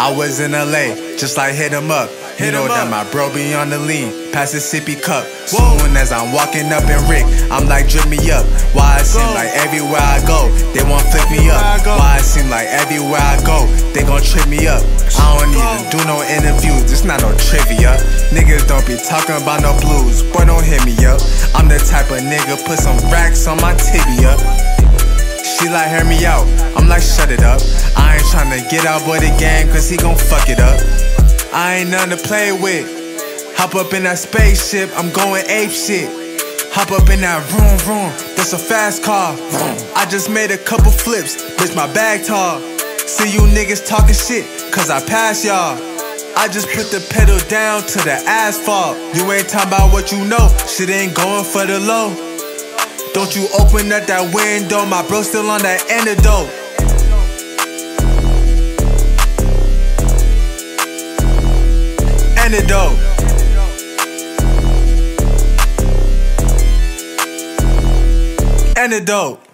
I was in LA, just like hit him up. You Hit know that my bro be on the lean, pass the sippy cup. Soon as I'm walking up in Rick, I'm like drip me up. Why it seem like everywhere I go, they want flip me up. Why it seem like everywhere I go, they gon' trip me up. I don't even do no interviews, it's not no trivia. Niggas don't be talking about no blues, boy don't hit me up. I'm the type of nigga put some racks on my tibia. She like, hear me out. I'm like, shut it up. I ain't tryna get out boy the game, cause he gon' fuck it up. I ain't nothing to play with. Hop up in that spaceship, I'm going ape shit. Hop up in that room, room, that's a fast car. I just made a couple flips, bitch, my bag tall. See you niggas talking shit, cause I pass y'all. I just put the pedal down to the asphalt. You ain't talking about what you know, shit ain't going for the low. Don't you open up that window, my bro still on that antidote. Antidote. Antidote.